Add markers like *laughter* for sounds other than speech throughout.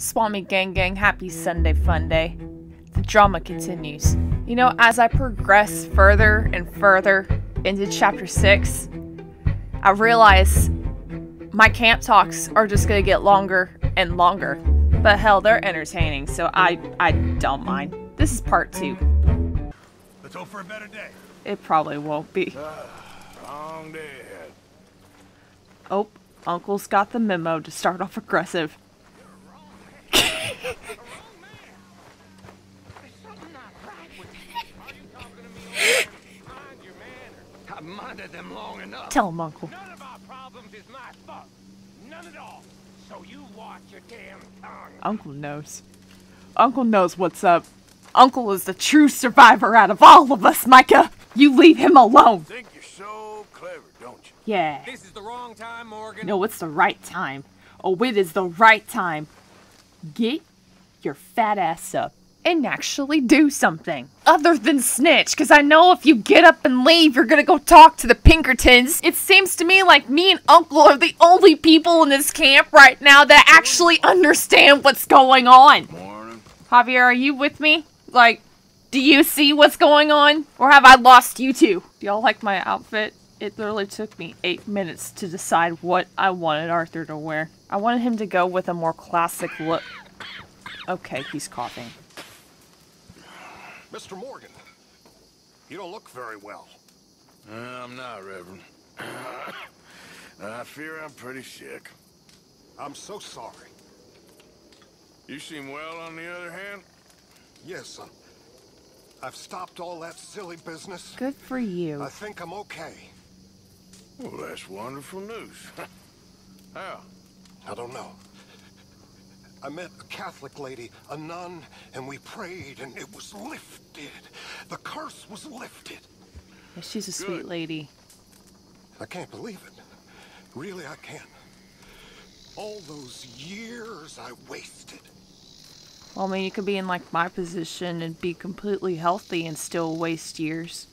Swami Gang Gang, happy Sunday fun day. The drama continues. You know, as I progress further and further into chapter 6, I realize my camp talks are just gonna get longer and longer. But hell, they're entertaining, so I I don't mind. This is part two. Let's hope for a better day. It probably won't be. Ah, Long day ahead. Oh, Uncle's got the memo to start off aggressive. I've minded them long enough. Tell him, Uncle. None of our problems is my fault. None at all. So you watch your damn tongue. Uncle knows. Uncle knows what's up. Uncle is the true survivor out of all of us, Micah. You leave him alone. Think you're so clever, don't you? Yeah. This is the wrong time, Morgan. No, it's the right time. Oh, it is the right time. Get your fat ass up and actually do something other than snitch. Because I know if you get up and leave, you're gonna go talk to the Pinkertons. It seems to me like me and Uncle are the only people in this camp right now that actually understand what's going on. Morning. Javier, are you with me? Like, do you see what's going on? Or have I lost you too? Do y'all like my outfit? It literally took me eight minutes to decide what I wanted Arthur to wear. I wanted him to go with a more classic look. Okay, he's coughing. Mr. Morgan, you don't look very well. I'm not, Reverend. *coughs* I fear I'm pretty sick. I'm so sorry. You seem well, on the other hand. Yes, uh, I've stopped all that silly business. Good for you. I think I'm okay. Well, that's wonderful news. *laughs* How? I don't know. I met a Catholic lady, a nun, and we prayed, and it was lifted. The curse was lifted. Yeah, she's a sweet lady. I can't believe it. Really, I can't. All those years I wasted. Well, I mean, you could be in like my position and be completely healthy and still waste years.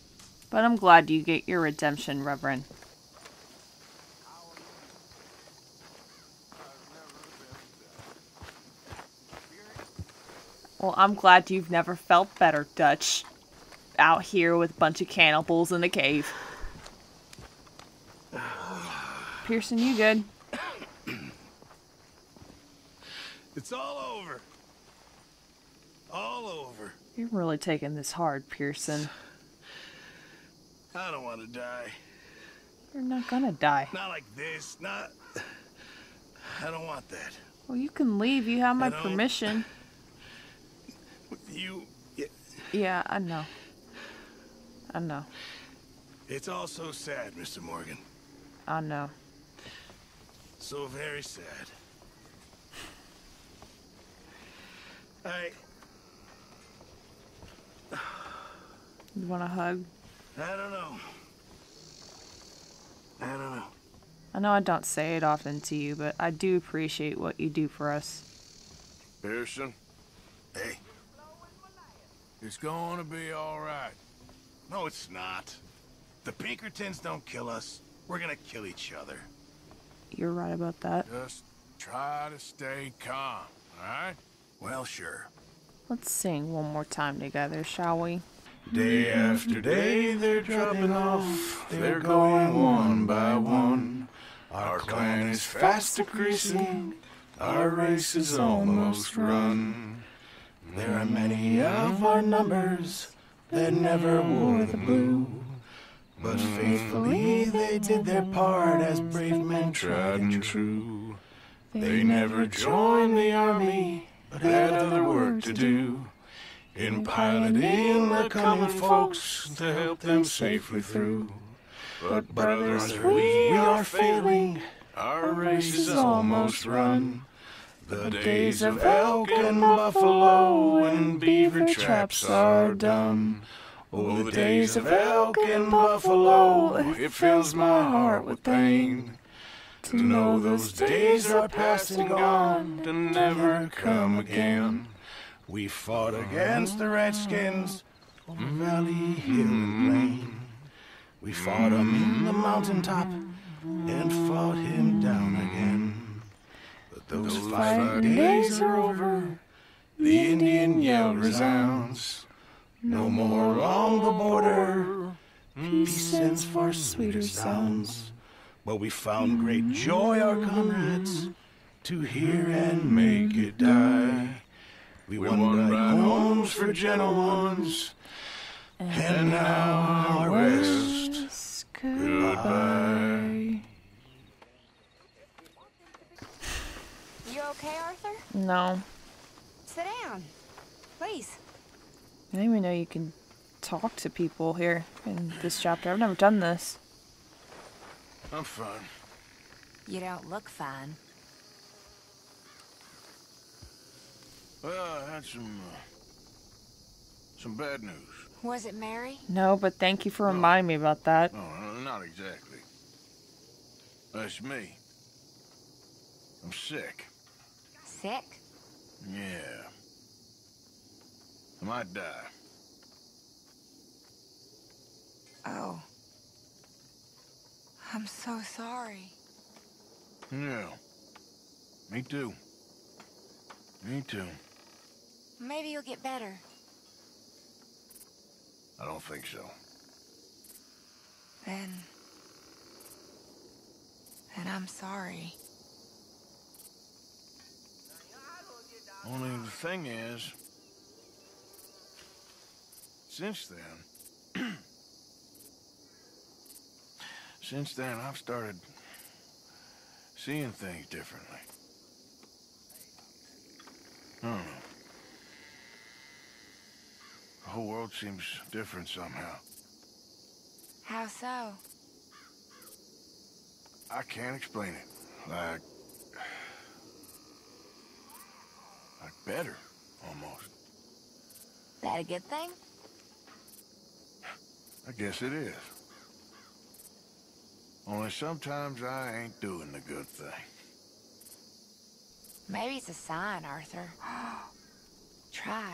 But I'm glad you get your redemption, Reverend. Well, I'm glad you've never felt better, Dutch. Out here with a bunch of cannibals in the cave. Pearson, you good? *coughs* It's all over. All over. You're really taking this hard, Pearson. *sighs* I don't want to die. You're not gonna die. Not like this. Not. *sighs* I don't want that. Well, you can leave. You have my permission. With you, yeah, Yeah, I know. I know. it's all so sad, Mr. Morgan. I know. So very sad. I. You want a hug? I don't know. I don't know. I know I don't say it often to you, but I do appreciate what you do for us. Pearson? Hey. It's going to be all right. No, it's not. The Pinkertons don't kill us. We're gonna kill each other. You're right about that. Just try to stay calm, all right? Well, sure. Let's sing one more time together, shall we? Day after day they're dropping off, they're going one by one. Our clan is fast decreasing, our race is almost run. There are many of our numbers that never wore the blue. But faithfully they did their part as brave men tried and true. They never joined the army, but had other work to do. In piloting the common folks to help them safely through. But brothers, we are failing, our race is almost run. The days of elk and buffalo and beaver traps are done. Oh, the days of elk and buffalo, it fills my heart with pain. To know those days are past and gone, to never come again. We fought against the Redskins on Valley mm-hmm. Hill and Plain. We fought him in the mountaintop and fought him down mm-hmm. again. Those fighting days are over. The Indian yell resounds. No more along the border. Peace sends far sweeter sounds. But we found great joy, our comrades, to hear and make it die. We won right homes for gentle ones, and now our rest. Goodbye. Okay, Arthur? No. Sit down. Please. I didn't even know you can talk to people here in this chapter. I've never done this. I'm fine. You don't look fine. Well, I had some, uh, some bad news. Was it Mary? No, but thank you for reminding me about that. No, no, not exactly. That's me. I'm sick. Sick? Yeah. I might die. Oh. I'm so sorry. Yeah. Me too. Me too. Maybe you'll get better. I don't think so. Then. Then I'm sorry. Only the thing is, since then, *clears throat* since then I've started seeing things differently. I don't know. The whole world seems different somehow. How so? I can't explain it. Like, better, almost. That a good thing? I guess it is. Only sometimes I ain't doing the good thing. Maybe it's a sign, Arthur. *gasps* Try.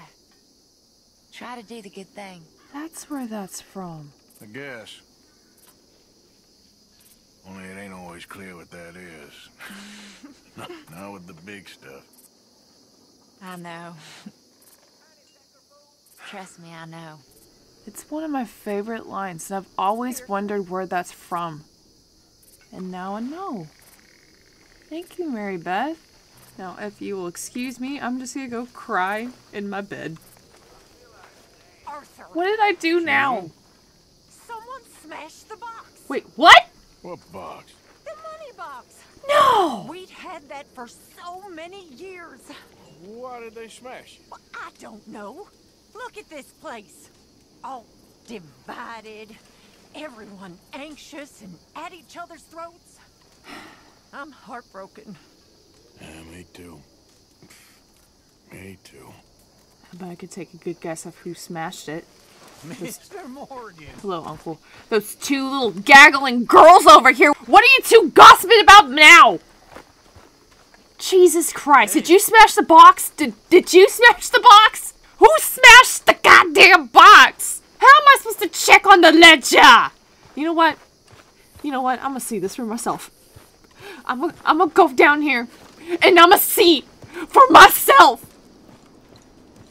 Try to do the good thing. That's where that's from. I guess. Only it ain't always clear what that is. *laughs* *laughs* not, not with the big stuff. I know. Trust me, I know. It's one of my favorite lines, and I've always wondered where that's from. And now I know. Thank you, Mary Beth. Now, if you will excuse me, I'm just gonna go cry in my bed. Arthur, What did I do now? someone smashed the box. Wait, what? What box? The money box. No! We'd had that for so many years. Why did they smash it? Well, I don't know. Look at this place. All divided. Everyone anxious and at each other's throats. *sighs* I'm heartbroken. Yeah, me too. Me too. But I could take a good guess of who smashed it. *laughs* Mr. Morgan. Hello, Uncle. Those two little gaggling girls over here. What are you two gossiping about now? Jesus Christ, did you smash the box? Did, did you smash the box? Who smashed the goddamn box? How am I supposed to check on the ledger? You know what? You know what? I'm gonna see this for myself. I'm gonna, I'm gonna go down here and I'm gonna see for myself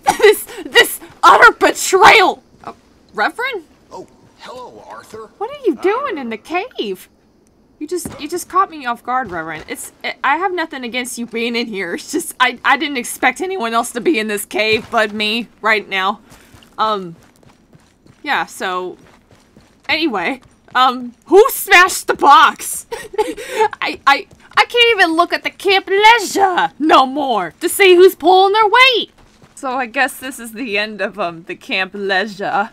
*laughs* this this utter betrayal. Uh, Reverend, Oh, hello, Arthur. what are you doing in the cave? You just you just caught me off guard, Reverend. It's I have nothing against you being in here. It's just I I didn't expect anyone else to be in this cave but me right now. Um yeah, so anyway, um who smashed the box? *laughs* I I I can't even look at the camp ledger no more to see who's pulling their weight. So I guess this is the end of um the camp ledger.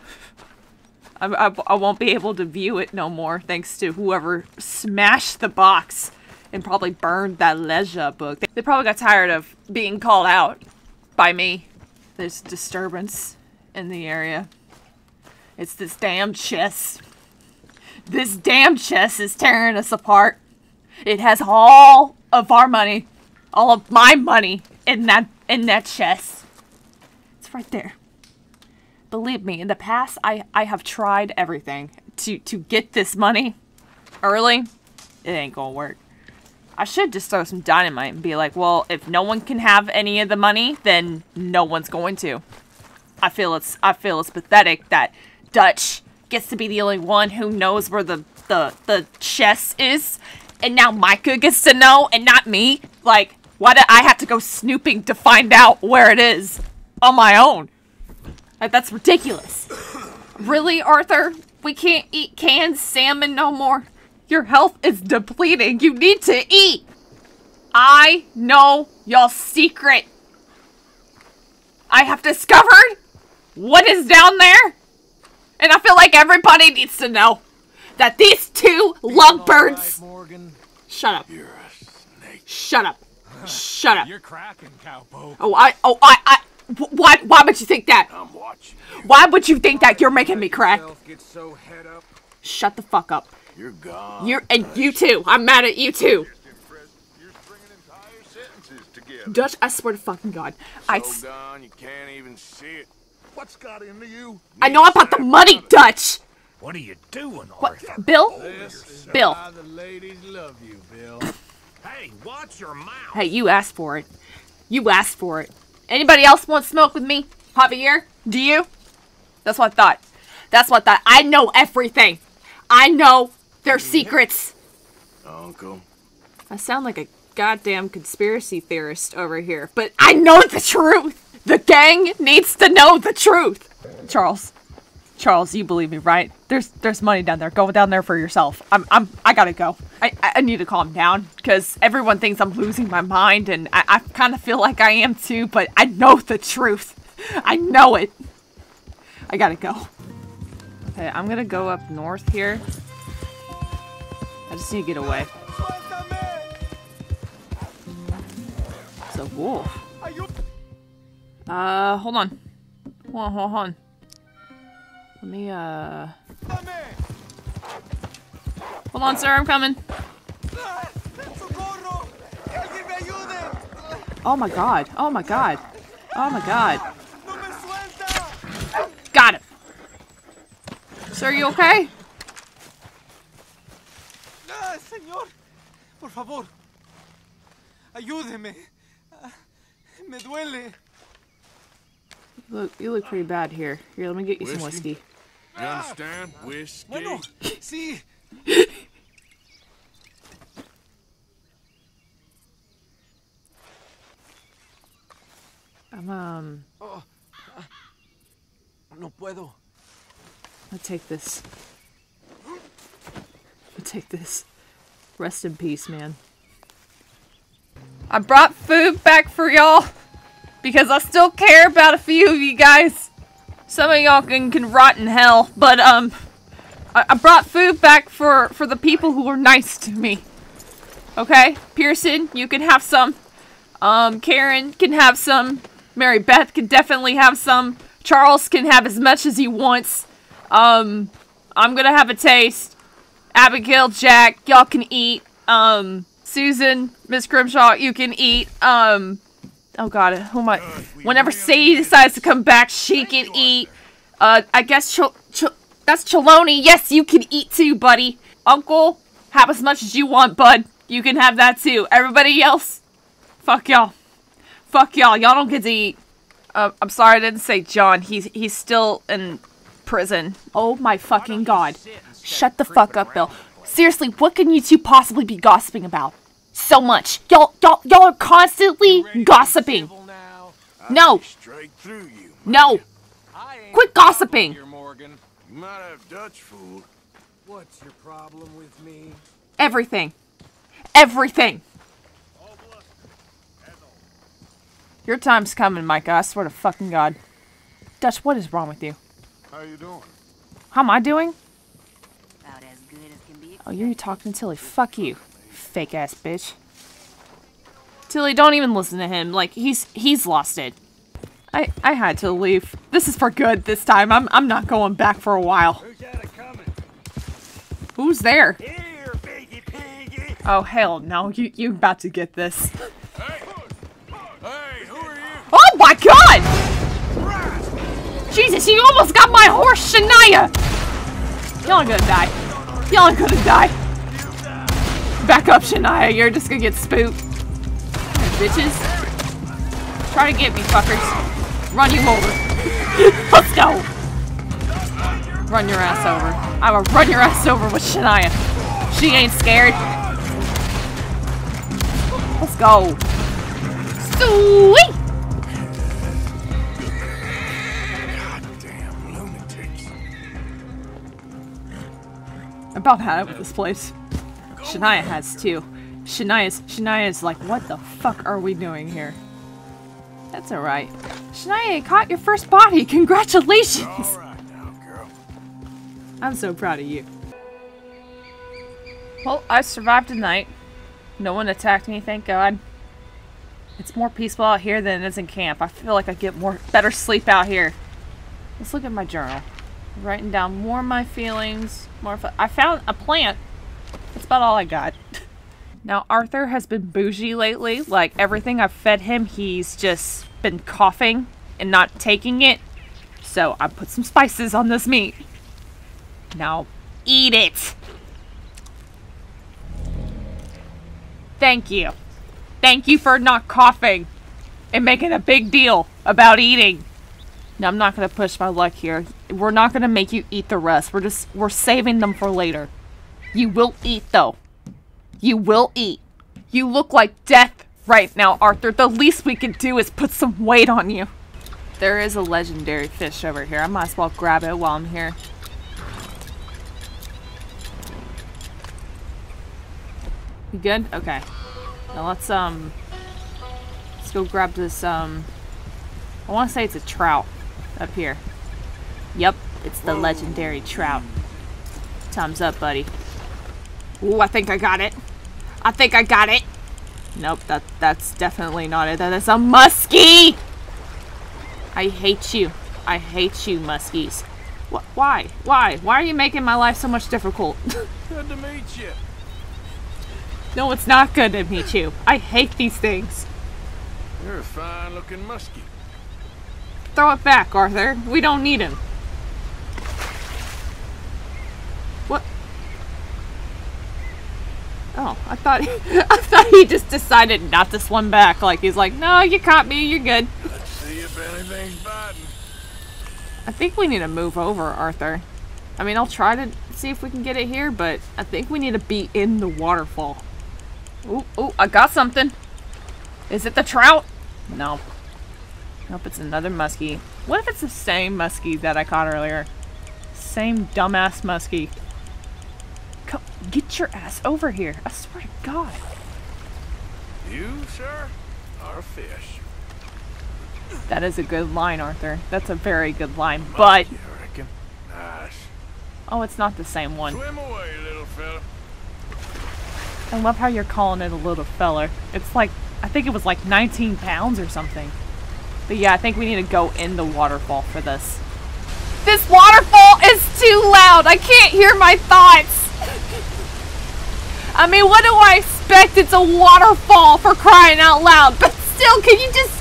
I, I, I won't be able to view it no more thanks to whoever smashed the box and probably burned that ledger book. They probably got tired of being called out by me. There's disturbance in the area. It's this damn chest. This damn chest is tearing us apart. It has all of our money, all of my money in that in that chest. It's right there believe me, in the past, I, I have tried everything to, to get this money early. It ain't gonna work. I should just throw some dynamite and be like, well, if no one can have any of the money, then no one's going to. I feel it's I feel it's pathetic that Dutch gets to be the only one who knows where the the the chest is, and now Micah gets to know and not me. Like, why did I have to go snooping to find out where it is on my own? Like, that's ridiculous. Really, Arthur? We can't eat canned salmon no more. Your health is depleting. You need to eat. I know your secret. I have discovered what is down there. And I feel like everybody needs to know that these two lovebirds. Morgan. Shut up. You're a snake. Shut up. Shut up. You're cracking, cowpo. Oh, I. Oh, I. I. wh- Why? Why would you think that? I'm watching you. Why would you think that? You're making me crack. Yourself Get so head up. Shut the fuck up. You're gone. You're and you too. I'm mad at you too. You're stringing entire sentences together. Dutch, I swear to fucking God. I, s- So gone, you can't even see it. What's got into you? I know about the money, Dutch. What are you doing, What, Arthur? Bill? This Bill. the ladies love you, Bill. hey, watch your mouth. Hey, you asked for it. You asked for it. Anybody else want smoke with me? Javier? Do you? That's what I thought. That's what I thought. I know everything. I know their secrets. Oh, Uncle. I sound like a goddamn conspiracy theorist over here, but I know the truth. The gang needs to know the truth. Charles, Charles, you believe me, right? There's there's money down there. Go down there for yourself. I'm I'm I gotta go. I I need to calm down because everyone thinks I'm losing my mind, and I, I kind of feel like I am too. But I know the truth. I know it. I gotta go. Okay, I'm gonna go up north here. I just need to get away. It's a wolf. Uh, hold on. Hold on, hold on. Let me, uh... Hold on, sir, I'm coming. Oh my god. Oh my god. Oh my god. Got him. Sir, you okay? Señor, por favor, ayúdeme. Me duele. You look, you look pretty bad here. Here, let me get you some Whiskey? Whiskey. You understand? Whiskey. Bueno, sí. I'm, um... Oh, No puedo. I'll take this. I'll take this. Rest in peace, man. I brought food back for y'all because I still care about a few of you guys. Some of y'all can, can rot in hell, but um, I, I brought food back for for the people who were nice to me. Okay, Pearson, you can have some. Um, Karen can have some. Mary Beth can definitely have some. Charles can have as much as he wants. Um, I'm gonna have a taste. Abigail, Jack, y'all can eat. Um, Susan, Miss Grimshaw, you can eat. Um, oh god, who am I? Whenever Sadie decides to come back, she can eat. Uh, I guess Chil- Chil- that's Cheloni. Yes, you can eat too, buddy. Uncle, have as much as you want, bud. You can have that too. Everybody else, fuck y'all. Fuck y'all. Y'all don't get to eat. Uh, I'm sorry I didn't say John. He's he's still in prison. Oh my fucking god. Shut the fuck up, Bill. Seriously, what can you two possibly be gossiping about? So much. Y'all y'all y'all are constantly gossiping. No. Straight through you. No. Quit gossiping. here, Morgan. You might have Dutch fooled. What's your problem with me? Everything. Everything. Your time's coming, Micah. I swear to fucking god. Dutch, what is wrong with you? How you doing? How am I doing? About as good as can be. Oh, you're talking to Tilly. Fuck you, fake ass bitch. Tilly, don't even listen to him. Like he's he's lost it. I I had to leave. This is for good this time. I'm I'm not going back for a while. Who's coming? Who's there? Here, piggy piggy. Oh hell no! You you about to get this? Hey! Hey, who are you? Oh my god! Jesus, you almost got my horse, Shania! Y'all gonna die. Y'all gonna die. Back up, Shania. You're just gonna get spooked. Bitches. Try to get me, fuckers. Run you over. *laughs* Let's go. Run your ass over. I will run your ass over with Shania. She ain't scared. Let's go. Sweet! Damn lunatics. About had it with this place. Shania has too. Shania's Shania's like, what the fuck are we doing here? That's alright. Shania caught your first body. Congratulations! All right now, girl. I'm so proud of you. Well, I survived the night. No one attacked me, thank God. It's more peaceful out here than it is in camp. I feel like I get more better sleep out here. Let's look at my journal. Writing down more of my feelings. More. Of, I found a plant. That's about all I got. now Arthur has been bougie lately. Like everything I've fed him, he's just been coughing and not taking it. So I put some spices on this meat. Now eat it. Thank you. Thank you for not coughing and making a big deal about eating. Now I'm not gonna push my luck here. We're not gonna make you eat the rest. We're just we're saving them for later. You will eat though. You will eat. You look like death right now, Arthur. The least we can do is put some weight on you. There is a legendary fish over here. I might as well grab it while I'm here. You good? Okay. Now let's um let's go grab this um I wanna say it's a trout up here. Yep, it's the legendary trout. Time's up, buddy. Ooh, I think I got it. I think I got it. Nope, that that's definitely not it. That is a muskie! I hate you. I hate you, muskies. Wh why? Why? Why are you making my life so much difficult? *laughs* Good to meet you. no, it's not good to meet you. I hate these things. You're a fine looking muskie. Throw it back, Arthur. We don't need him. Oh, I thought *laughs* I thought he just decided not to swim back. Like he's like, no, you caught me. You're good. Let's see if anything's biting. I think we need to move over, Arthur. I mean, I'll try to see if we can get it here, but I think we need to be in the waterfall. Ooh, ooh, I got something. Is it the trout? No. Nope, it's another muskie. What if it's the same muskie that I caught earlier? Same dumbass muskie. Come, get your ass over here. I swear to God. You, sir, are a fish. That is a good line, Arthur. That's a very good line. But? Nice. oh, it's not the same one. Swim away, little fella. I love how you're calling it a little feller. It's like, I think it was like 19 pounds or something. But yeah, I think we need to go in the waterfall for this. This waterfall is too loud! I can't hear my thoughts! I mean, what do I expect? It's a waterfall for crying out loud. But still, can you just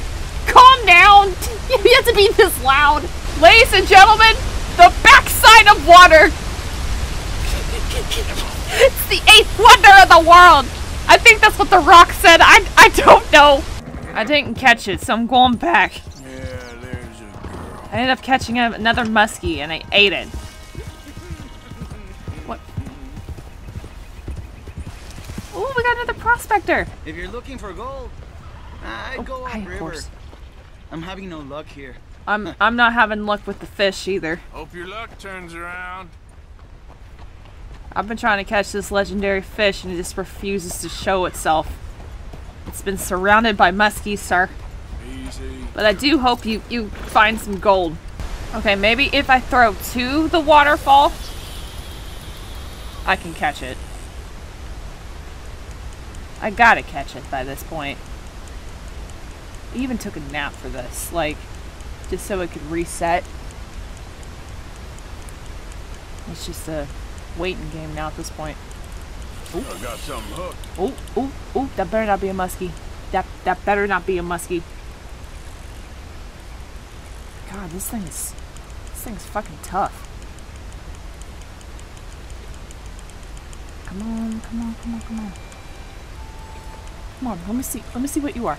calm down? *laughs* You have to be this loud. Ladies and gentlemen, the backside of water. It's the eighth wonder of the world. I think that's what the rock said. I, I don't know. I didn't catch it, so I'm going back. Yeah, there's a girl. I ended up catching another muskie and I ate it. Ooh, we got another prospector. If you're looking for gold, I'd Oh, go hi, of upriver. I'm having no luck here. I'm I'm not having luck with the fish either. Hope your luck turns around. I've been trying to catch this legendary fish and it just refuses to show itself. It's been surrounded by muskies, sir. Easy. But I do hope you, you find some gold. Okay, maybe if I throw to the waterfall, I can catch it. I gotta catch it by this point. I even took a nap for this, like, just so it could reset. It's just a waiting game now at this point. I got something hooked. Oh, oh, oh, that better not be a muskie. That that better not be a muskie. God, this thing is this thing's fucking tough. Come on, come on, come on, come on. Come on, let me see. Let me see what you are.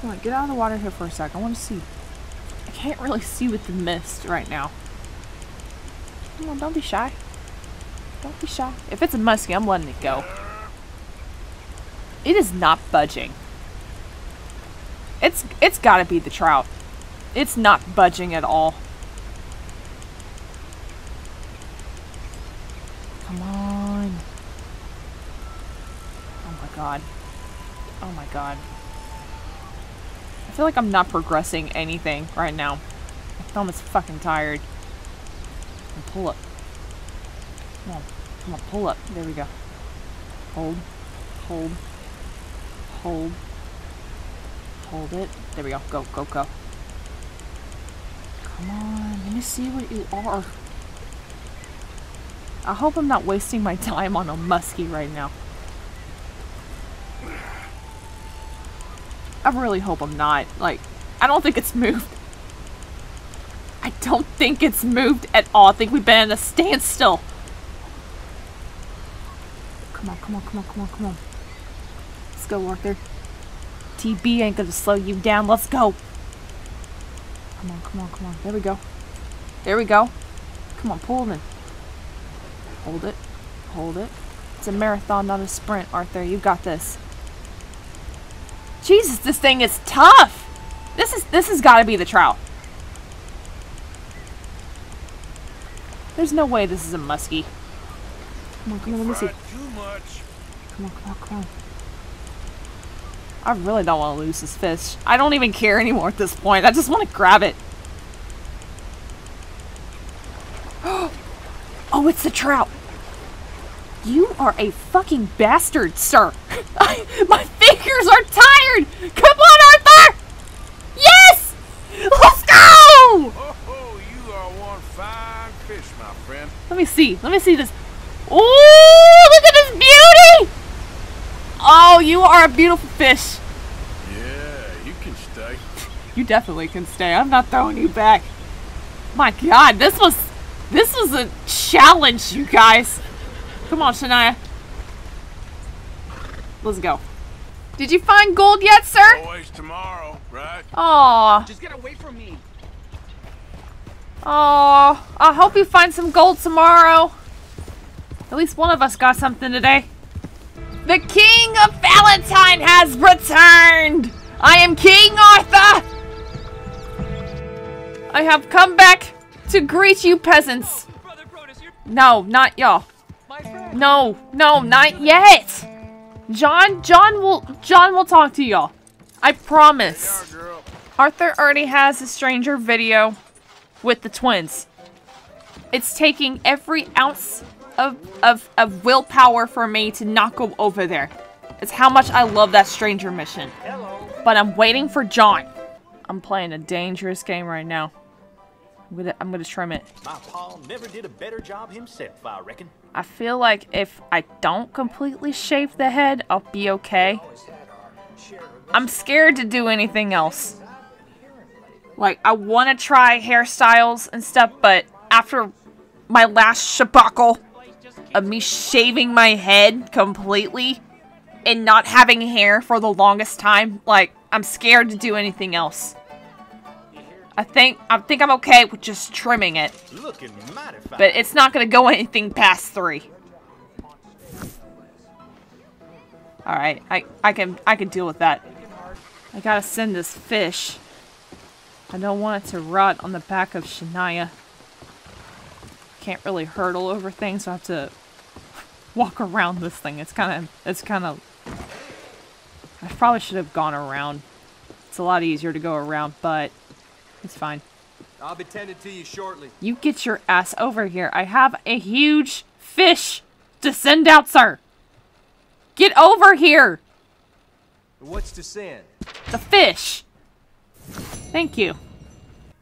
Come on, get out of the water here for a sec. I want to see. I can't really see with the mist right now. Come on, don't be shy. Don't be shy. If it's a muskie, I'm letting it go. It is not budging. It's it's got to be the trout. It's not budging at all. Come on. Oh my god. Oh my god. I feel like I'm not progressing anything right now. My thumb is fucking tired. And pull up. Come on. Come on, pull up. There we go. Hold. Hold. Hold. Hold it. There we go. Go, go, go. Come on. Let me see what you are. I hope I'm not wasting my time on a muskie right now. I really hope I'm not. Like, I don't think it's moved. I don't think it's moved at all. I think we've been at a standstill. Come on, come on, come on, come on, come on. Let's go, Arthur. TB ain't gonna slow you down. Let's go. Come on, come on, come on. There we go. There we go. Come on, pull in. Hold it. Hold it. It's a marathon, not a sprint, Arthur. You got this. Jesus, this thing is tough. This is this has got to be the trout. There's no way this is a muskie. Come on, come on, let me see. Too much. Come on, come on, come on. I really don't want to lose this fish. I don't even care anymore at this point. I just want to grab it. *gasps* oh, it's the trout. You are a fucking bastard, sir. My fingers are tired. Come on, Arthur. Yes. Let's go. Oh, you are one fine fish, my friend. Let me see. Let me see this. Oh, look at this beauty. Oh, you are a beautiful fish. Yeah, you can stay. You definitely can stay. I'm not throwing you back. My god, this was this was a challenge, you guys. Come on, Shania. Let's go. Did you find gold yet, sir? Always tomorrow, right? Aw. Just get away from me. Aw. I hope you find some gold tomorrow. At least one of us got something today. The King of Valentine has returned! I am King Arthur! I have come back to greet you peasants. No, not y'all. No, no, not yet. John, John will, John will talk to y'all. I promise. Arthur already has a stranger video with the twins. It's taking every ounce of, of, of willpower for me to not go over there. It's how much I love that stranger mission. But I'm waiting for John. I'm playing a dangerous game right now. I'm gonna, I'm gonna trim it. My pa never did a better job himself, I reckon. I feel like if I don't completely shave the head, I'll be okay. I'm scared to do anything else. Like, I want to try hairstyles and stuff, but after my last shabacle of me shaving my head completely and not having hair for the longest time, like, I'm scared to do anything else. I think I think I'm okay with just trimming it. But it's not gonna go *laughs* anything past three. Alright, I, I can I can deal with that. I gotta send this fish. I don't want it to rot on the back of Shania. Can't really hurdle over things, so I have to *laughs* walk around this thing. It's kinda it's kinda I probably should have gone around. It's a lot easier to go around, but it's fine. I'll be tending to you shortly. You get your ass over here. I have a huge fish to send out, sir. Get over here. What's to send? The fish. Thank you.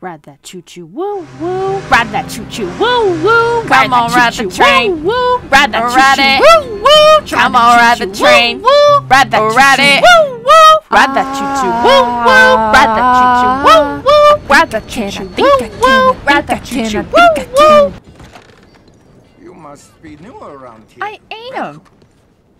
Ride that choo choo woo woo. Ride that choo choo woo woo. Come on, ride the train. Woo. Ride that choo choo woo woo. Come on, ride the train. Woo. Ride that choo choo woo woo. Ride that choo choo woo woo. Ride that choo choo woo woo. Ride that choo choo woo woo. Ride that choo choo woo woo. You must be new around here. I am.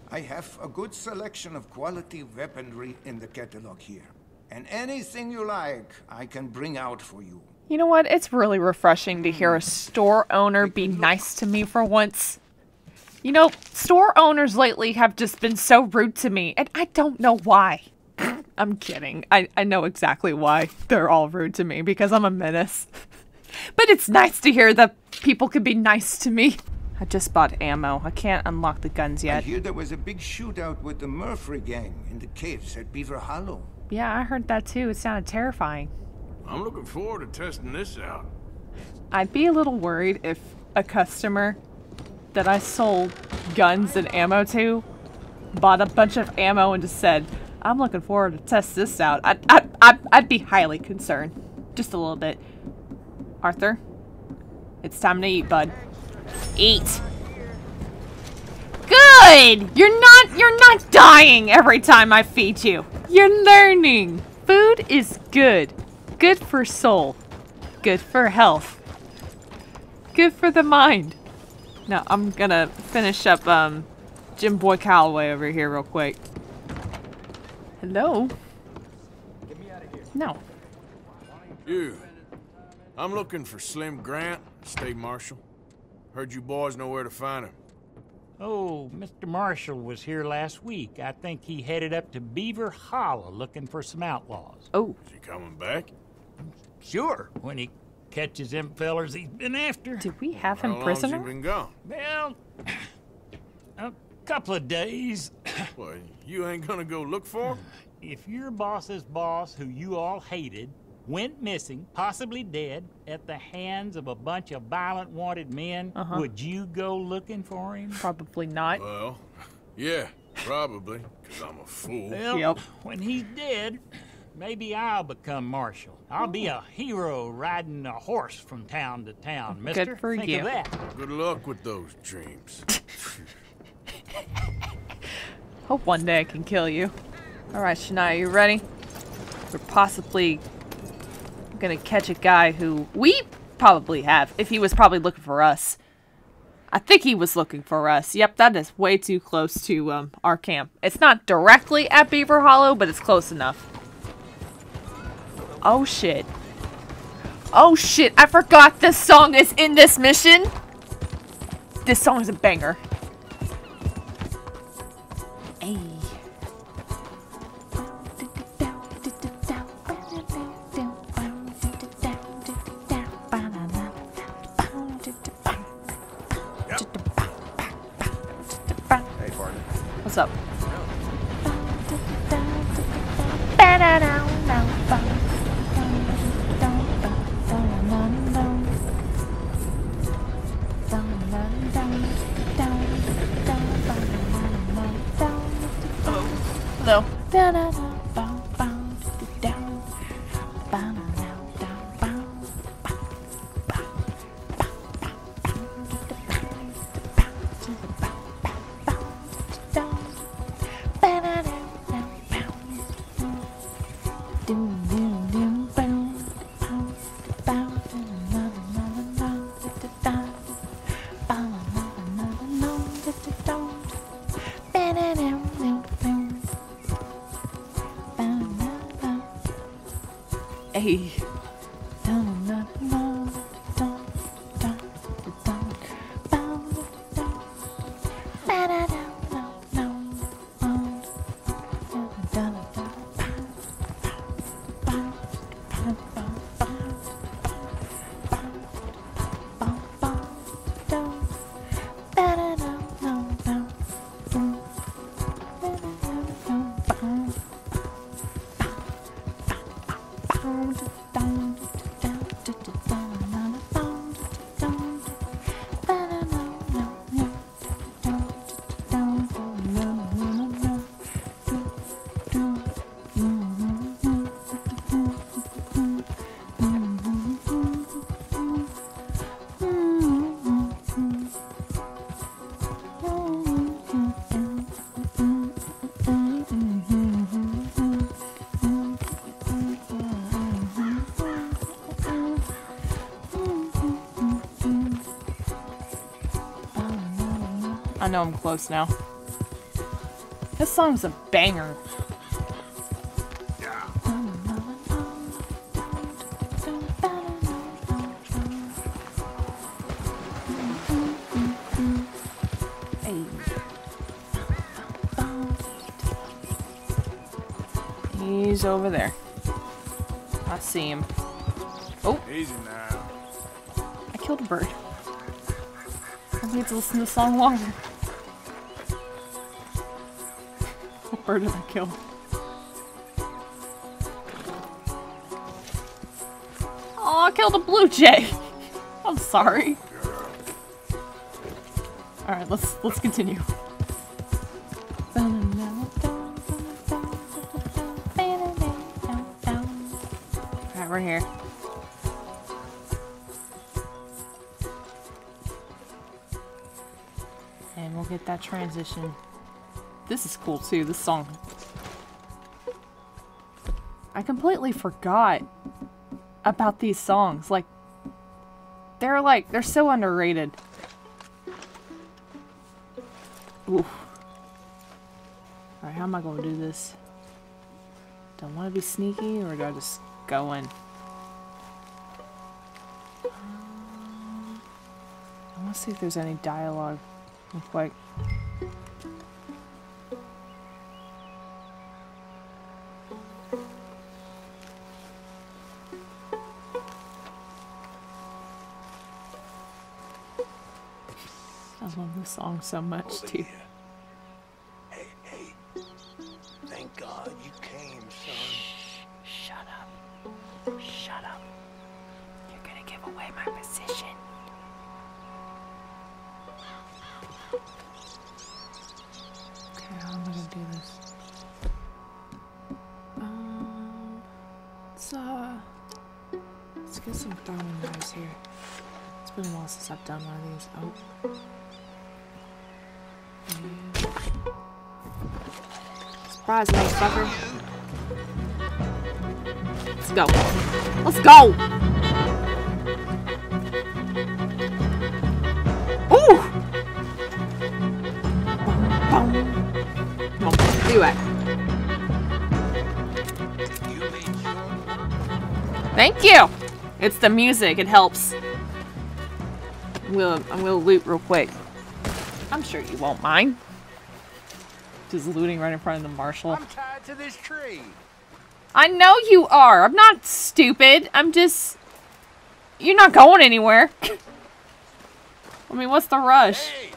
I have a good selection of quality weaponry in the catalog here. And anything you like, I can bring out for you. You know what? It's really refreshing to hear a hmm. store owner be nice to me for once. You know, store owners lately have just been so rude to me, and I don't know why. I'm kidding. I, I know exactly why they're all rude to me because I'm a menace. *laughs* but it's nice to hear that people can be nice to me. I just bought ammo. I can't unlock the guns yet. I yet. hear there was a big shootout with the Murfree gang in the caves at Beaver Hollow. Yeah, I heard that too. It sounded terrifying. I'm looking forward to testing this out. I'd be a little worried if a customer that I sold guns and ammo to bought a bunch of ammo and just said, I'm looking forward to test this out. I'd, I'd, I'd, I'd be highly concerned. Just a little bit. Arthur, it's time to eat, bud. Eat. Good! You're not, you're not dying every time I feed you. You're learning. Food is good. Good for soul. Good for health. Good for the mind. Now, I'm gonna finish up, um, Jim Boy Calloway over here real quick. Hello? No. You. I'm looking for Slim Grant, state marshal. Heard you boys know where to find him. Oh, Mr. Marshall was here last week. I think he headed up to Beaver Hollow looking for some outlaws. Oh. Is he coming back? Sure, when he catches them fellers he's been after. Did we have How him long's prisoner? he been gone? Well, a *clears throat* uh, couple of days. *coughs* Well, you ain't gonna go look for him? If your boss's boss, who you all hated, went missing, possibly dead, at the hands of a bunch of violent wanted men, Uh-huh. would you go looking for him? Probably not. Well, yeah, probably, because I'm a fool. Well, Yep. when he's dead, maybe I'll become marshal. I'll be a hero riding a horse from town to town, mister. Good mister. for Think you. of that. Good luck with those dreams. *laughs* *laughs* Hope one day I can kill you. Alright, Shania, you ready? We're possibly gonna catch a guy who we probably have, if he was probably looking for us. I think he was looking for us. Yep, that is way too close to um, our camp. It's not directly at Beaver Hollow, but it's close enough. Oh shit. Oh shit, I forgot this song is in this mission. This song is a banger. Up? Hello. Hey. I know I'm close now. This song's a banger. Hey. He's over there. I see him. Oh, Easy now. I killed a bird. I need to listen to the song longer. Bird did I kill? Oh, I killed a blue jay. *laughs* I'm sorry. All right, let's let's continue. All right, we're here. And we'll get that transition. This is cool too, this song. I completely forgot about these songs. Like, they're like, they're so underrated. Ooh. Alright, how am I to do this? Do I want to be sneaky or do I just go in? I want to see if there's any dialogue. Look like. Song so much too. Hey, hey. Thank God you came, son. Shut up. Shut up. You're gonna give away my position. Okay, how am I gonna do this? Um, let's, uh, let's get some throwing knives here. It's been a while since I've done one of these. Oh. Surprise, motherfucker. Let's go. Let's go! Ooh! Come on, do it. Thank you! It's the music, it helps. I'm gonna, I'm gonna loot real quick. I'm sure you won't mind. Just looting right in front of the marshal. I'm tied to this tree. I know you are. I'm not stupid. I'm just. You're not going anywhere. *laughs* I mean, what's the rush? Hey,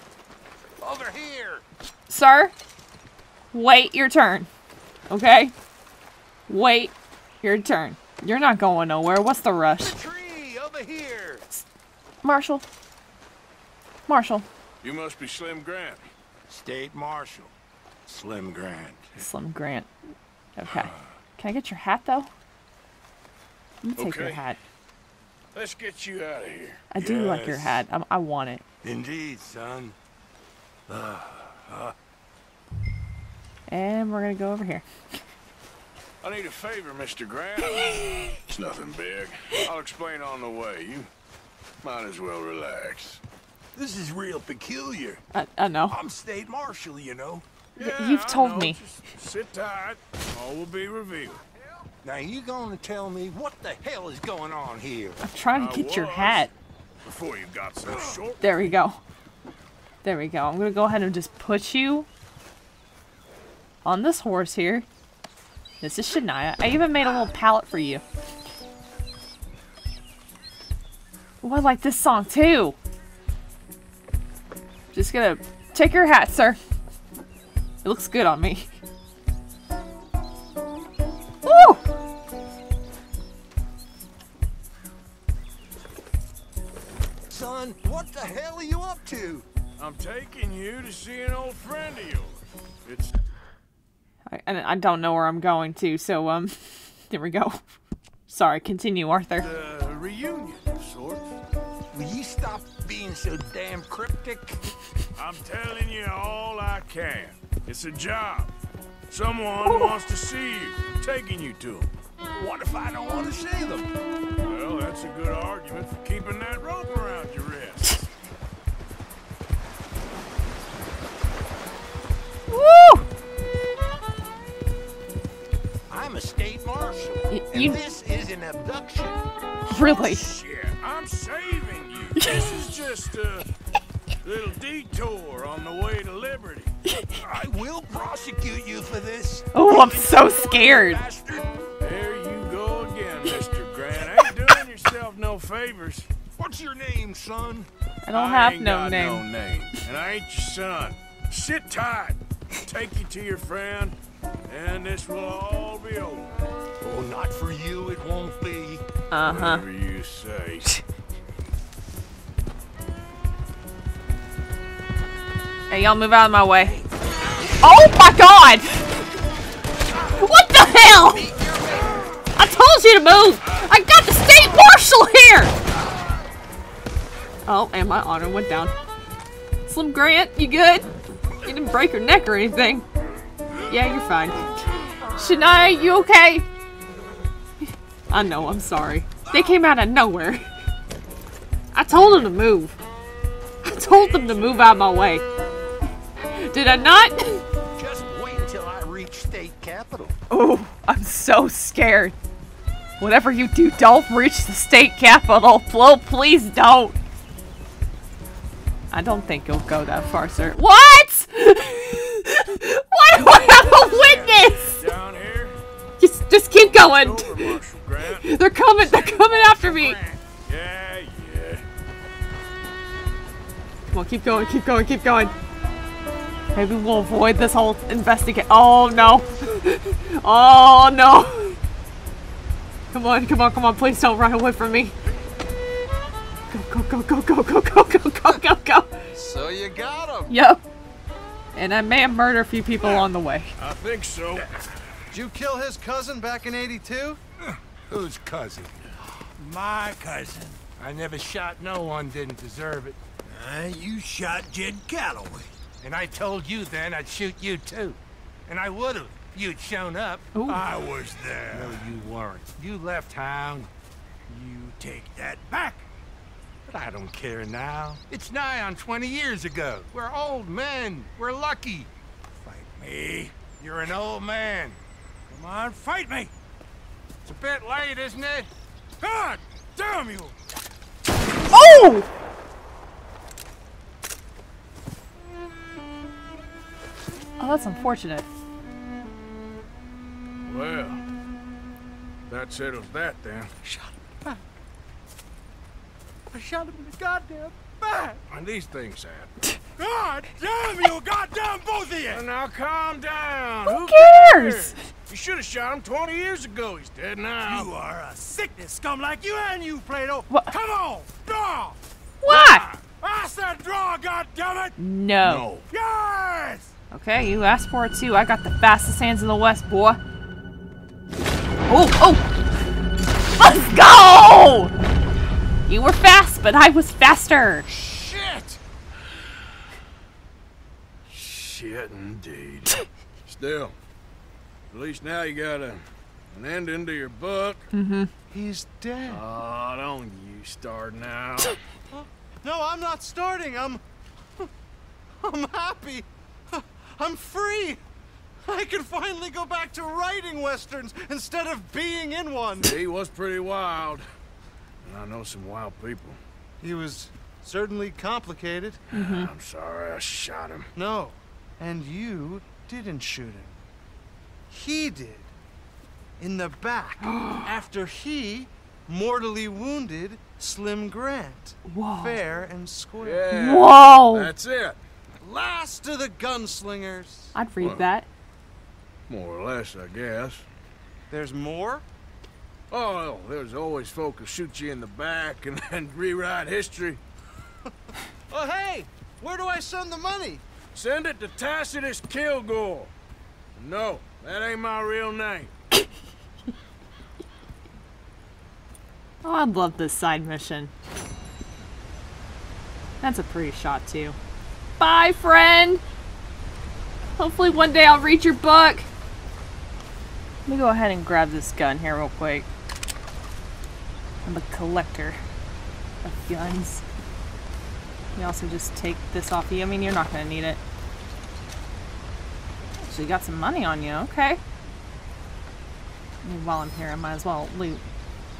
over here. Sir, wait your turn. Okay? Wait your turn. You're not going nowhere. What's the rush? The Tree over here. Marshall. Marshall. You must be Slim Grant. State Marshal, Slim Grant. Slim Grant. Okay. Can I get your hat, though? Let me take your hat. Let's get you out of here. I do like your hat. i I want it. Indeed, son. Uh, uh, And we're going to go over here. I need a favor, Mr. Grant. *laughs* it's nothing big. I'll explain on the way. You might as well relax. this is real peculiar. I, I know. I'm state marshal, you know. Yeah, you've told me. Just sit tight. All will be revealed. Now you gonna tell me what the hell is going on here? I'm trying to get your hat. Before you got so *sighs* short. There we go. There we go. I'm gonna go ahead and just put you on this horse here. This is Shania. I even made a little palette for you. Oh, I like this song too. Just gonna take your hat, sir. It looks good on me. *laughs* Woo! Son, what the hell are you up to? I'm taking you to see an old friend of yours. It's I, and I don't know where I'm going to, so um, *laughs* there we go. Sorry, continue, Arthur. a reunion of sorts. Will you stop being so damn cryptic? I'm telling you all I can. It's a job. Someone Ooh. wants to see you, taking you to them. What if I don't want to see them? Well, that's a good argument for keeping that rope around your wrist. Woo! I'm a state marshal, y and this is an abduction. Really? Oh, shit, I'm saving you. this is just a *laughs* little detour on the way to liberty. I will prosecute you for this. Oh, I'm so scared. There you go again, Mr. Grant. Ain't doing yourself no favors. What's your name, son? I don't have ain't no got name. no name. And I ain't your son. Sit tight. Take you to your friend, and this will all be over. Oh, not for you, it won't be. Uh huh. Whatever you say. *laughs* Hey, y'all move out of my way. Oh my god! What the hell? I told you to move! I got the state marshal here! Oh, and my honor went down. Slim Grant, you good? You didn't break your neck or anything. Yeah, you're fine. Shania, you okay? I know, I'm sorry. They came out of nowhere. I told them to move. I told them to move out of my way. Did I not? Just wait until I reach state capital. Oh, I'm so scared. Whatever you do, don't reach the state capital. Flo, please don't. I don't think you'll go that far, sir. What? *laughs* Why do I have a witness? Down here, Just, just keep going. over, They're coming. They're coming after me. Yeah, yeah. Come on, keep going. Keep going. Keep going. Maybe we'll avoid this whole investigate. Oh no. *laughs* Oh no. Come on, come on, come on. Please don't run away from me. Go, go, go, go, go, go, go, go, go, go. So you got him. Yep. And I may have murdered a few people on the way. I think so. Did you kill his cousin back in 82? Whose cousin? My cousin. I never shot no one didn't deserve it. Uh, you shot Jed Calloway. And I told you then I'd shoot you too. And I would've. You'd shown up. Ooh. I was there. No, you weren't. You left town. You take that back. But I don't care now. It's nigh on 20 years ago. We're old men. We're lucky. Fight me. You're an old man. Come on, fight me. It's a bit late, isn't it? God damn you. Oh! Oh, that's unfortunate. Well, that settles that then. Shot back. I shot him in the goddamn back. And these things happen. *laughs* God damn you, goddamn both of you. Well, now calm down. Who Who cares? You should have shot him 20 years ago. He's dead now. You are a sickness scum like you and you, Plato. What? Come on, draw. What? I said draw, goddammit. No. Yes. Okay, you asked for it too. I got the fastest hands in the West, boy. Oh, oh! Let's go! You were fast, but I was faster. Shit! Shit indeed. *laughs* Still, at least now you got a, an end into your book. Mm-hmm. He's dead. Oh, don't you start now. *laughs* No, I'm not starting. I'm. *laughs* I'm happy. I'm free. I can finally go back to writing westerns instead of being in one. he was pretty wild. And I know some wild people. He was certainly complicated. Mm-hmm. I'm sorry I shot him. No, and you didn't shoot him. He did. In the back, *gasps* after he mortally wounded Slim Grant. Whoa. Fair and square. Yeah. Whoa. That's it. Last of the gunslingers. I'd read Well. that. More or less, I guess. There's more? Oh, there's always folk who shoot you in the back and *laughs* then rewrite history. *laughs* Oh, hey! Where do I send the money? Send it to Tacitus Kilgore. No, that ain't my real name. Oh, I'd love this side mission. That's a pretty shot, too. Bye, friend! Hopefully one day I'll read your book. Let me go ahead and grab this gun here real quick. I'm a collector of guns. You also just take this off you. I mean, you're not going to need it. So you got some money on you, okay. While I'm here, I might as well loot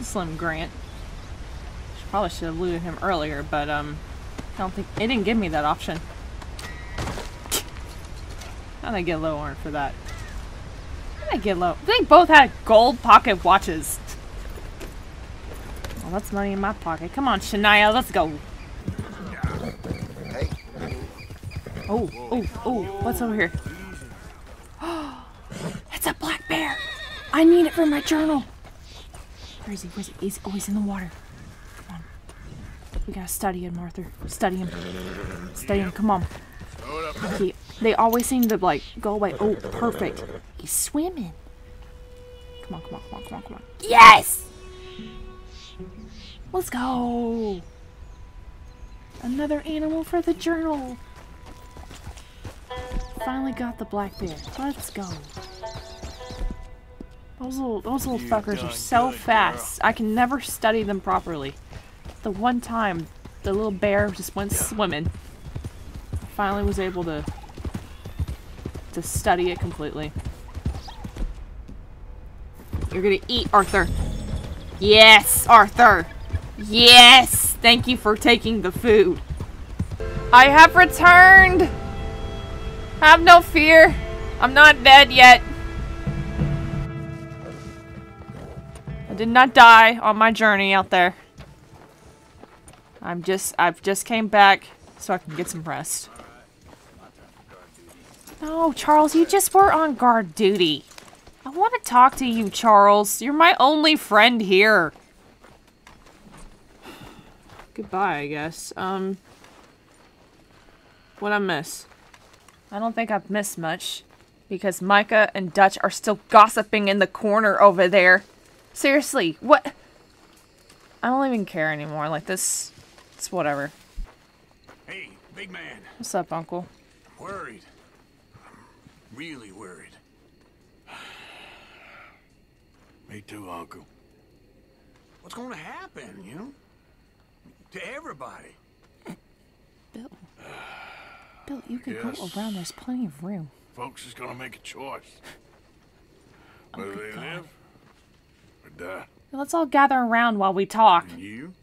Slim Grant. Probably should have looted him earlier, but um, I don't think it didn't give me that option. How'd I get low on for that? How'd I get low? They both had gold pocket watches. Well, that's money in my pocket. Come on, Shania, let's go. Hey. Oh, oh, oh, what's over here? *gasps* it's a black bear. I need it for my journal. Where is he? Where is he? He's always in the water. Come on. We gotta study him, Arthur. Study him. Study him. Come on. Okay. They always seem to like go away. Oh, perfect. He's swimming. Come on, come on, come on, come on, come on. Yes! Let's go. Another animal for the journal. Finally got the black bear. Let's go. Those little those little fuckers are so fast. I can never study them properly. The one time the little bear just went swimming. I finally was able to to study it completely. You're gonna eat, Arthur. Yes, Arthur. Yes! Thank you for taking the food. I have returned! Have no fear. I'm not dead yet. I did not die on my journey out there. I'm just, I've just came back so I can get some rest. No, Charles, you just were on guard duty. I want to talk to you, Charles. You're my only friend here. Goodbye, I guess. Um, what I miss? I don't think I've missed much. Because Micah and Dutch are still gossiping in the corner over there. Seriously, what? I don't even care anymore. Like, this... It's whatever. Hey, big man. What's up, Uncle? Worried. Really worried. *sighs* Me too, Uncle. What's going to happen, you know? To everybody. Bill. Bill, you Yes. go around. There's plenty of room. Folks is gonna make a choice. *laughs* Oh, Whether good they God. live or die. Let's all gather around while we talk. And you?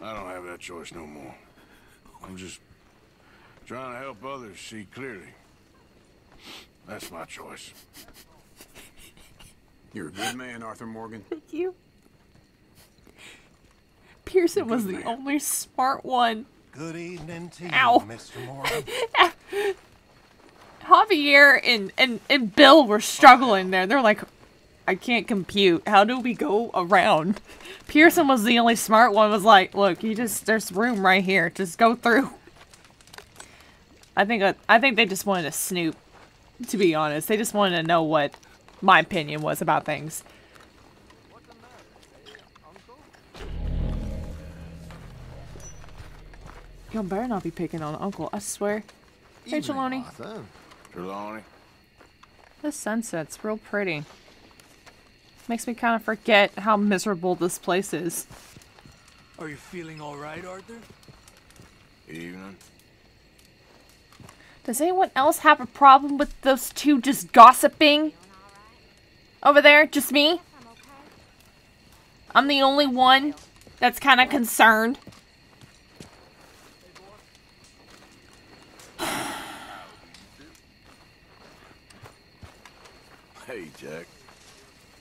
I don't have that choice no more. I'm just trying to help others see clearly. That's my choice. You're a good man, Arthur Morgan. *laughs* Thank you. Pearson was the only smart one. Good evening to you, Ow. Mr. *laughs* Morgan. Javier and, and, and Bill were struggling there. They're like, I can't compute. How do we go around? Pearson was the only smart one. Was like, look, you just there's room right here. Just go through. I think uh, I think they just wanted to snoop. To be honest, they just wanted to know what my opinion was about things. Y'all better not be picking on Uncle. I swear. Hey, Trelawney. Trelawney. The sunset's real pretty. Makes me kind of forget how miserable this place is. Are you feeling all right, Arthur? Evening. Does anyone else have a problem with those two just gossiping? Over there? Just me? I'm the only one that's kind of concerned. *sighs* Hey, Jack.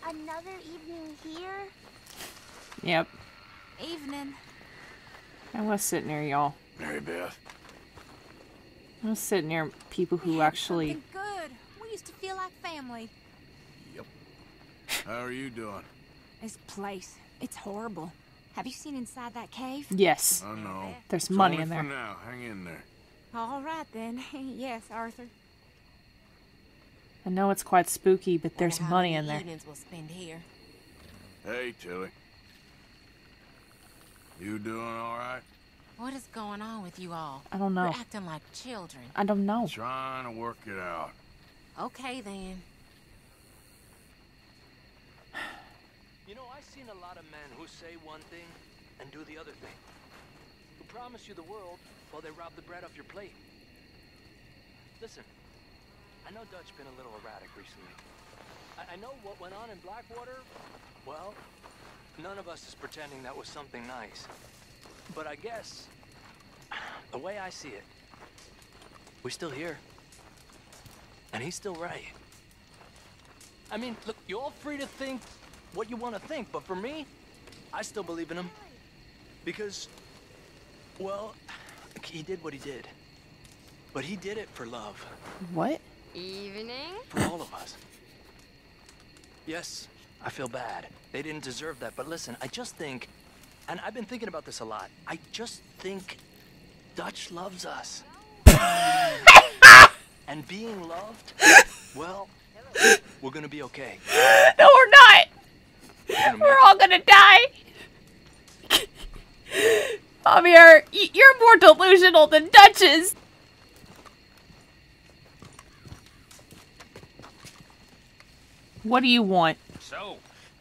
Another evening here? Yep. Evening. I want to sit near y'all. Mary Beth. I want to sit near people who actually. Good. We used to feel like family. Yep. How are you doing? This place, it's horrible. Have you seen inside that cave? Yes. I know. There's It's money only in there. For now, hang in there. All right then. *laughs* yes, Arthur. I know it's quite spooky, but there's Wonder how money in there. Evenings we'll spend here. Hey, Tilly. You doing all right? What is going on with you all? I don't know. You're acting like children. I don't know. Trying to work it out. Okay then. You know, I've seen a lot of men who say one thing and do the other thing. Who promise you the world while they rob the bread off your plate. Listen, I know Dutch's been a little erratic recently. I, I know what went on in Blackwater. Well, none of us is pretending that was something nice. But I guess, the way I see it, we're still here. And he's still right. I mean, look, you're all free to think what you want to think, but for me, I still believe in him. Because, well, he did what he did. But he did it for love. What? Evening? For all of us. Yes, I feel bad. They didn't deserve that. But listen, I just think, and I've been thinking about this a lot, I just think Dutch loves us. *laughs* and being loved, well, we're gonna be okay. No, we're not. We're all gonna die. Javier, you're more delusional than Dutch is. What do you want? So,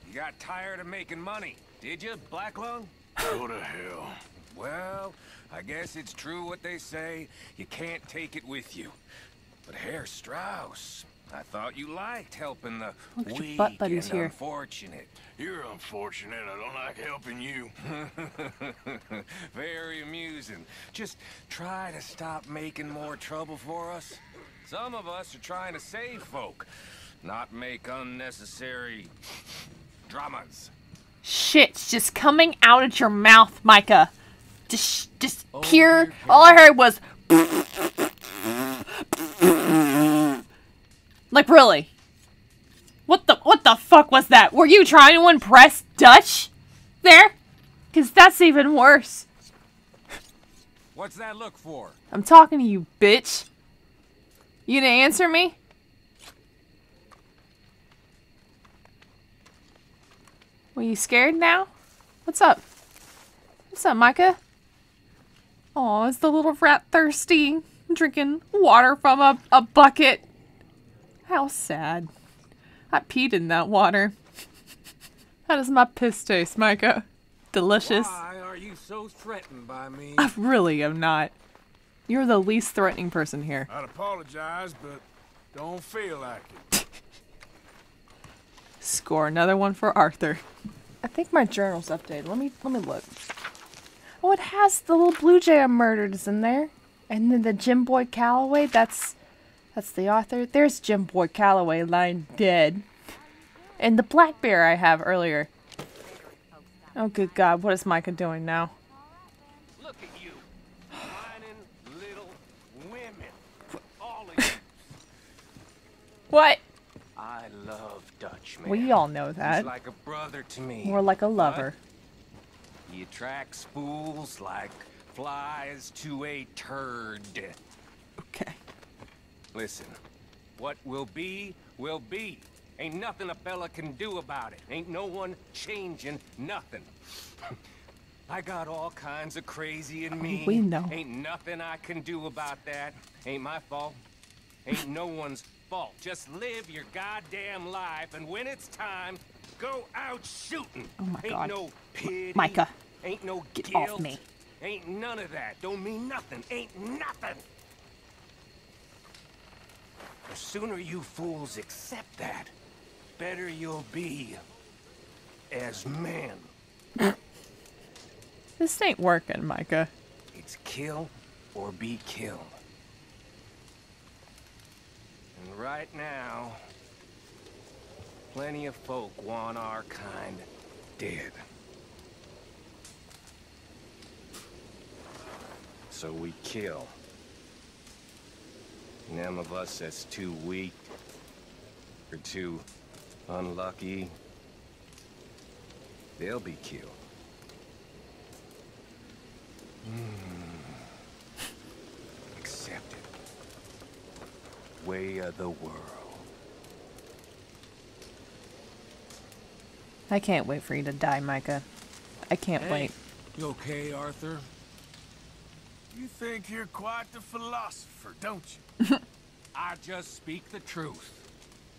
you got tired of making money, did you, Black Lung? Go to hell. Well, I guess it's true what they say. You can't take it with you. But Herr Strauss, I thought you liked helping the Look at your weak butt buddies and here. unfortunate. You're unfortunate. I don't like helping you. *laughs* Very amusing. Just try to stop making more trouble for us. Some of us are trying to save folk, not make unnecessary dramas. Shit's just coming out at your mouth, Micah. Just, just oh, pure. All I heard was. Like really. What the what the fuck was that? Were you trying to impress Dutch? There? Cause that's even worse. What's that look for? I'm talking to you, bitch. You gonna answer me? Were you scared now? What's up? What's up, Micah? Oh, is the little rat thirsty? Drinking water from a, a bucket. How sad. I peed in that water. How does my piss taste, Micah? Delicious. Why are you so threatened by me? I really am not. You're the least threatening person here. I'd apologize, but don't feel like it. Score another one for Arthur. I think my journal's updated. Let me let me look. Oh, it has the little blue jay I murdered is in there, and then the Jim Boy Calloway. That's that's the author. There's Jim Boy Calloway lying dead, and the black bear I have earlier. Oh, good God! What is Micah doing now? Look at you, whining little women. All of you. *laughs* What? I love Dutch, man. We all know that. He's like a brother to me. More like a lover. He attracts fools like flies to a turd. Okay. Listen, what will be, will be. Ain't nothing a fella can do about it. Ain't no one changing nothing. *laughs* I got all kinds of crazy in me. we know. Ain't nothing I can do about that. Ain't my fault. Ain't no one's fault. Just live your goddamn life, and when it's time, go out shooting. Oh my Ain't God. no pity. Micah. Ain't no Get guilt. off me. Ain't none of that. Don't mean nothing. Ain't nothing. The sooner you fools accept that, better you'll be as men. *laughs* This ain't working, Micah. It's kill or be killed. And right now, plenty of folk want our kind dead. So we kill. Them of us that's too weak or too unlucky, they'll be killed. Accept it. Way of the world. I can't wait for you to die, Micah. I can't Hey. wait. You okay, Arthur? You think you're quite the philosopher, don't you? *laughs* I just speak the truth.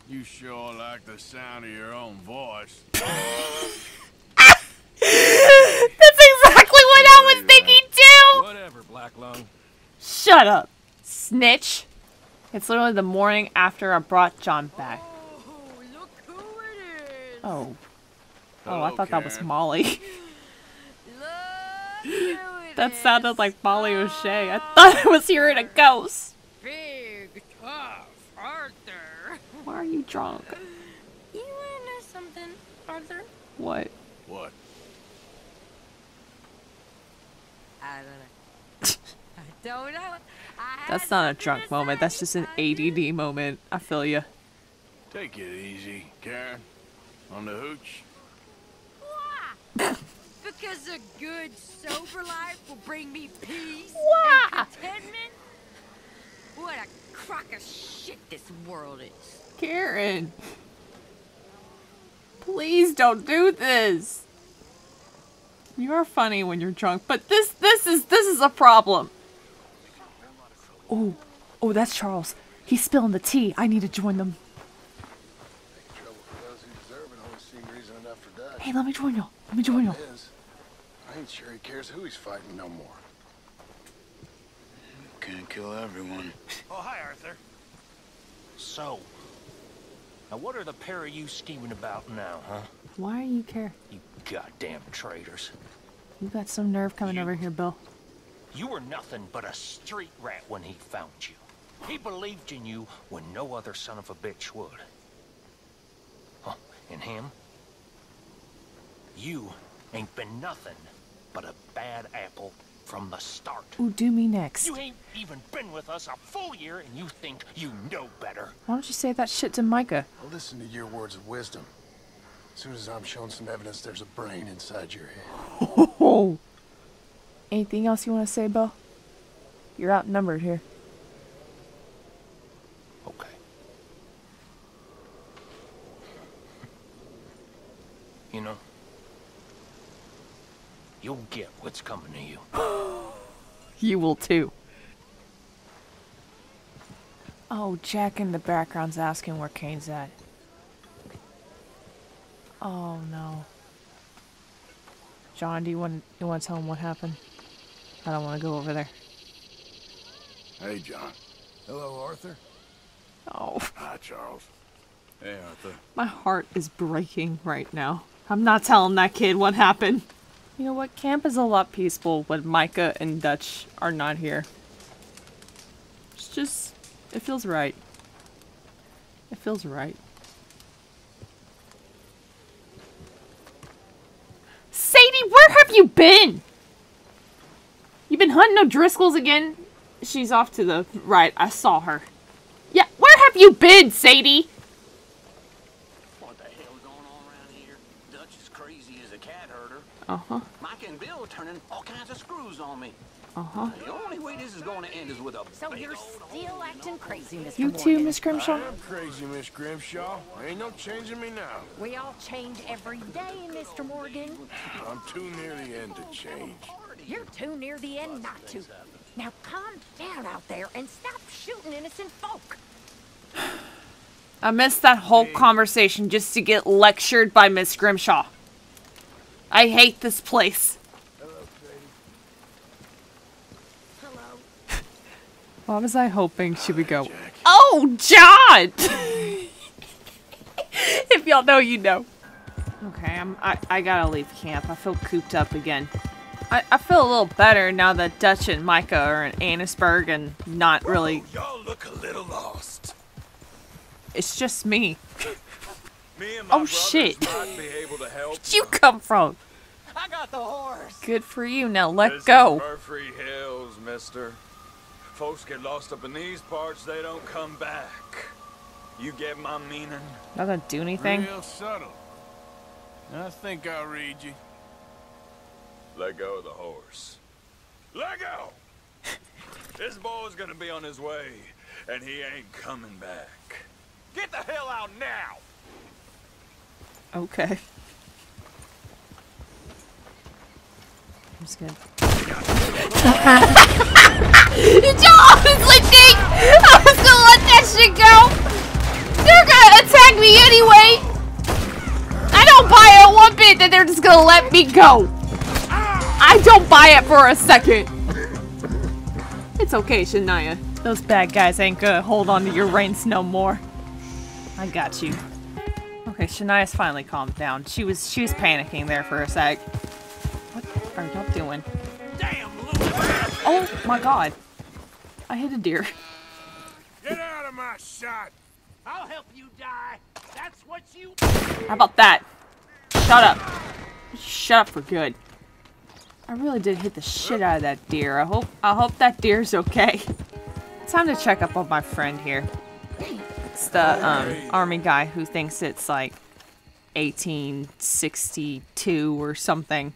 You sure like the sound of your own voice. *laughs* That's exactly what I was thinking too! Whatever, Black Lung. Shut up, snitch. It's literally the morning after I brought John back. Oh, look who Oh. Oh, I thought that was Molly. *laughs* that sounded like Molly O'Shea. I thought I was hearing a ghost. Big, tough Arthur. Why are you drunk? You wanna know something, Arthur? What? What? I don't know. I don't know. I That's not a drunk moment. That's just an ADD moment. I feel you. Take it easy, Karen. On the hooch. Because a good, sober life will bring me peace Why? and contentment? What a crock of shit this world is. Karen. Please don't do this. You are funny when you're drunk, but this this is this is a problem. Oh, oh, that's Charles. He's spilling the tea. I need to join them. Hey, let me join you. Let me join you. Is, I ain't sure he cares who he's fighting no more. Can't kill everyone. Oh, hi, Arthur. So, now what are the pair of you scheming about now, huh? Why do you care? You goddamn traitors. You got some nerve coming over here, Bill. You were nothing but a street rat when he found you. He believed in you when no other son of a bitch would. Huh, and him? You ain't been nothing but a bad apple from the start. Ooh, do me next. You ain't even been with us a full year and you think you know better. Why don't you say that shit to Micah? I'll listen to your words of wisdom. As soon as I'm shown some evidence there's a brain inside your head. *laughs* Oh. Anything else you want to say, Bill? You're outnumbered here. Okay. You know, you'll get what's coming to you. *gasps* You will too. Oh, Jack in the background's asking where Cain's at. Oh no. John, do you want you want to tell him what happened? I don't want to go over there. Hey, John. Hello, Arthur. Oh, Hi, Charles. Hey, Arthur. my heart is breaking right now. I'm not telling that kid what happened. You know what? Camp is a lot peaceful when Micah and Dutch are not here. It's just, it feels right. It feels right. Sadie, where have you been? You been hunting O'Driscolls again? She's off to the right. I saw her. Yeah, where have you been, Sadie? What the hell's going on around here? Dutch is crazy as a cat herder. Uh huh. Mike and Bill are turning all kinds of screws on me. Uh huh. The only way this is going to end is with a So you're still acting crazy, Mr. You too, Miss Grimshaw? I am crazy, Miss Grimshaw. Ain't no changing me now. We all change every day, Mr. Morgan. I'm too near the end to change. You're too near the end not to. Now calm down out there and stop shooting innocent folk. I missed that whole conversation just to get lectured by Miss Grimshaw. I hate this place. Hello. *laughs* What was I hoping she would go? Oh, John! *laughs* if y'all know, you know. Okay, I'm. I, I gotta leave camp. I feel cooped up again. I, I feel a little better now that Dutch and Micah are in Annesburg and not really. Y'all look a little lost. It's just me. *laughs* Me and my Oh, shit. might be able to help. Where'd *laughs* you come from? I got the horse. Good for you. Now let This go. Murphy Hills, mister. Folks get lost up in these parts, they don't come back. You get my meaning? Not gonna do anything. Real subtle. I think I'll read you. Let go of the horse. Let go! *laughs* this boy's gonna be on his way, and he ain't coming back. Get the hell out now! Okay. I'm just *laughs* gonna. Y'all, honestly think I was gonna let that shit go? They're gonna attack me anyway. I don't buy it one bit that they're just gonna let me go. I don't buy it for a second. It's okay, Shania. Those bad guys ain't gonna hold on to your reins no more. I got you. Okay, Shania's finally calmed down. She was she was panicking there for a sec. What are y'all doing? Damn, Oh my god. I hit a deer. Get out of my shot! I'll help you die. That's what you. How about that? Shut up. Shut up for good. I really did hit the shit out of that deer. I hope I hope that deer's okay. Time to check up on my friend here. It's the um, army guy who thinks it's like 1862 or something.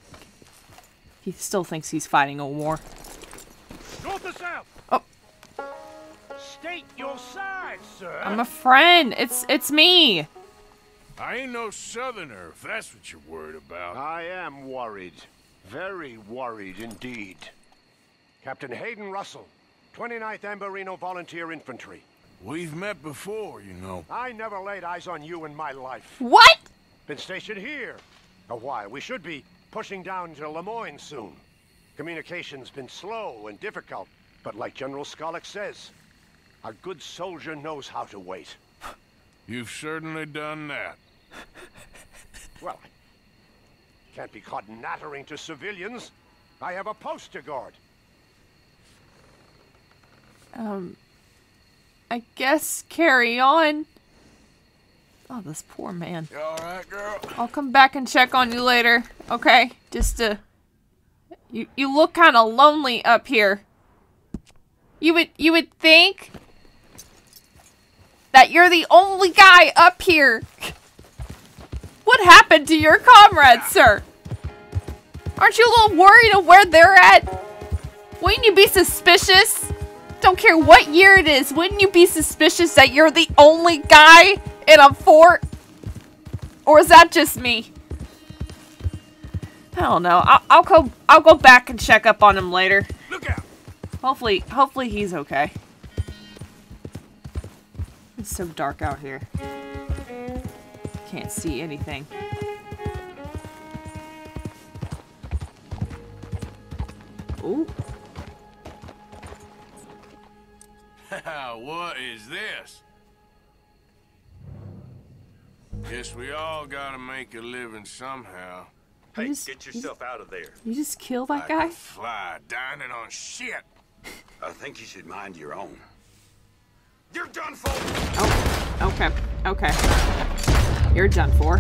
He still thinks he's fighting a war. North or south? Oh. State your side, sir. I'm a friend. It's it's me. I ain't no southerner, if that's what you're worried about. I am worried. Very worried indeed. Captain Hayden Russell, 29th Ambarino Volunteer Infantry. We've met before, you know. I never laid eyes on you in my life. What? Been stationed here a while. We should be pushing down to Lemoyne soon. Communication's been slow and difficult, but like General Skolnik says, a good soldier knows how to wait. You've certainly done that. Well, I can't be caught nattering to civilians. I have a post to guard. Um, I guess carry on. Oh, this poor man. You alright, girl? I'll come back and check on you later. Okay, just to. You you look kind of lonely up here. You would you would think that you're the only guy up here. What happened to your comrades, sir? Aren't you a little worried of where they're at? Wouldn't you be suspicious? Don't care what year it is, wouldn't you be suspicious that you're the only guy in a fort? Or is that just me? I don't know. I'll, I'll go. I'll go back and check up on him later. Look out! Hopefully, hopefully he's okay. It's so dark out here. Can't see anything. Ooh. *laughs* what is this? Guess we all gotta make a living somehow. Hey, just- get yourself out of there. You just kill that Like guy? a fly dining on shit. *laughs* I think you should mind your own. You're done for. Oh, okay. Okay. You're done for.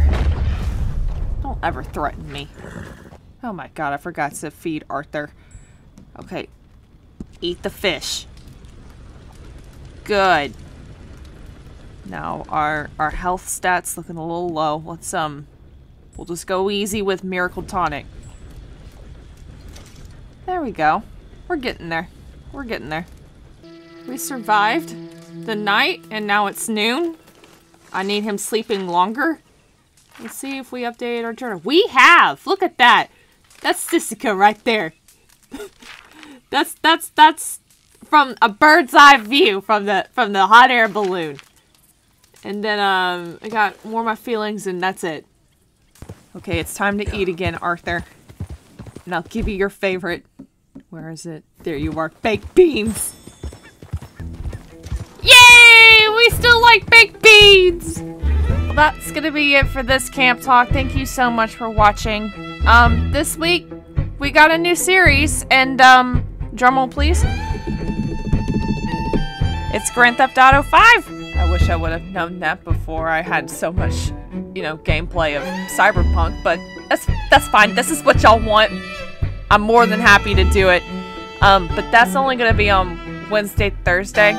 Don't ever threaten me. Oh my god, I forgot to feed Arthur. Okay. Eat the fish. Good. Now our our health stats looking a little low. Let's um we'll just go easy with Miracle Tonic. There we go. We're getting there. We're getting there. We survived the night and now it's noon. I need him sleeping longer. Let's see if we update our journal. We have! Look at that! That's Sisika right there. *laughs* that's that's that's from a bird's eye view from the from the hot air balloon. And then um I got more of my feelings and that's it. Okay, it's time to eat again, Arthur. And I'll give you your favorite. Where is it? There you are. Baked beans. Yay! We still like baked beans! Well, that's gonna be it for this camp talk. Thank you so much for watching. Um, this week, we got a new series, and, um, drumroll please. It's Grand Theft Auto 5! I wish I would have known that before I had so much, you know, gameplay of Cyberpunk, but that's, that's fine. This is what y'all want. I'm more than happy to do it. Um, but that's only gonna be on Wednesday, Thursday.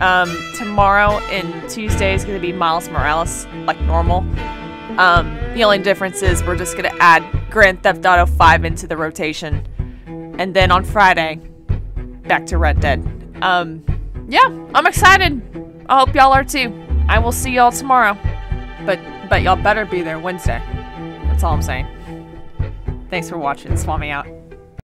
Um, tomorrow and Tuesday is going to be Miles Morales, like normal. Um, the only difference is we're just going to add Grand Theft Auto 5 into the rotation. And then on Friday, back to Red Dead. Um, yeah, I'm excited. I hope y'all are too. I will see y'all tomorrow. But, but y'all better be there Wednesday. That's all I'm saying. Thanks for watching. Swami out.